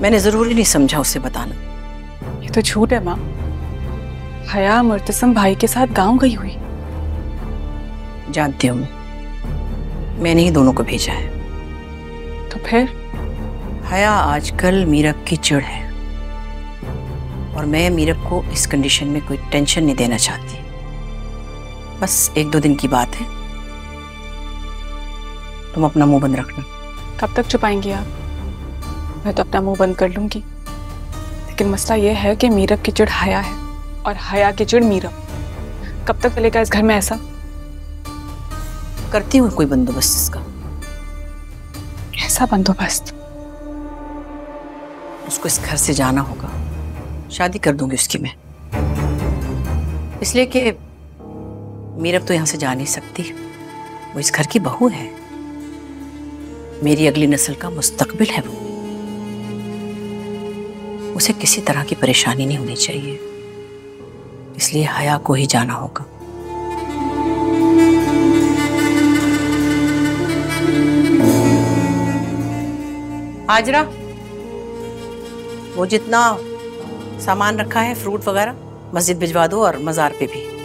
मैंने ज़रूरी नहीं समझा उसे बताना। ये तो झूठ है माँ। हया मुर्तसम भाई के साथ गाँव गई हुई। जानती हूँ। मैंने ही दोनों को भेजा है। तो फिर? हया आजकल मीरब की चिड़ है। और मैं मीरब को इस कंडीशन में कोई टेंशन नहीं देना चाहती। बस एक दो दिन की बात है। तुम अपना मुँह बंद रखना। कब तक छुपाएँगी आप? मैं तो अपना मुँह बंद कर लूँगी। लेकिन मसला यह है कि मीरब की चिड़ हया है और हया की चिड़ मीरब। कब तक चलेगा इस घर में ऐसा? करती हूँ कोई बंदोबस्त इसका। कैसा बंदोबस्त? उसको इस घर से जाना होगा। शादी कर दूँगी उसकी मैं। इसलिए कि मीरब तो यहाँ से जा नहीं सकती। वो इस घर की बहू है। मेरी अगली नस्ल का मुस्तकबिल है वो। उसे किसी तरह की परेशानी नहीं होनी चाहिए। इसलिए हया को ही जाना होगा। आजरा वो जितना सामान रखा है फ्रूट वगैरह, मस्जिद भिजवा दो और मज़ार पे भी।